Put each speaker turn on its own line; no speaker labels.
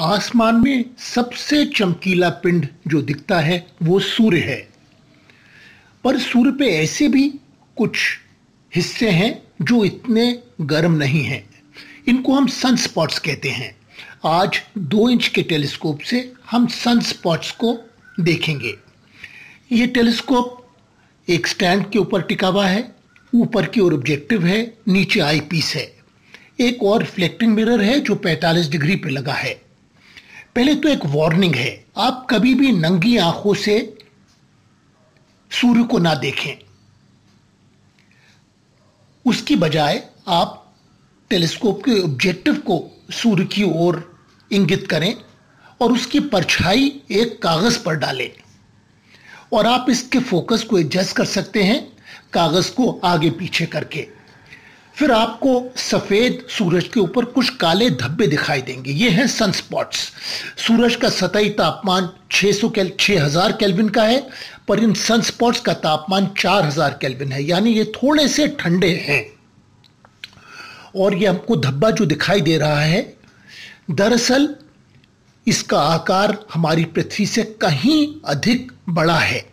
आसमान में सबसे चमकीला पिंड जो दिखता है, वो सूर्य है। पर सूर्य पे ऐसे भी कुछ हिस्से हैं जो इतने गर्म नहीं हैं। इनको हम सन स्पॉट्स कहते हैं। आज दो इंच के टेलीस्कोप से हम सन स्पॉट्स को देखेंगे। ये टेलीस्कोप एक स्टैंड के ऊपर टिका हुआ है, ऊपर की ओर ऑब्जेक्टिव है, नीचे आई पीस है। एक और रिफ्लेक्टिंग मिरर है जो 45 डिग्री पे लगा है। पहले तो एक वार्निंग है, आप कभी भी नंगी आँखों से सूर्य को ना देखें। उसकी बजाय आप टेलीस्कोप के ऑब्जेक्टिव को सूर्य की ओर इंगित करें और उसकी परछाई एक कागज़ पर डालें। और आप इसके फोकस को एडजस्ट कर सकते हैं, कागज़ को आगे पीछे करके। फिर आपको सफ़ेद सूरज के ऊपर कुछ काले धब्बे दिखाई देंगे। ये हैं सनस्पॉट्स सूरज का सतही तापमान 600 कैल 6000 केल्विन का है, पर इन सनस्पॉट्स का तापमान 4000 केल्विन है। यानी ये थोड़े से ठंडे हैं। और ये हमको धब्बा जो दिखाई दे रहा है, दरअसल इसका आकार हमारी पृथ्वी से कहीं अधिक बड़ा है।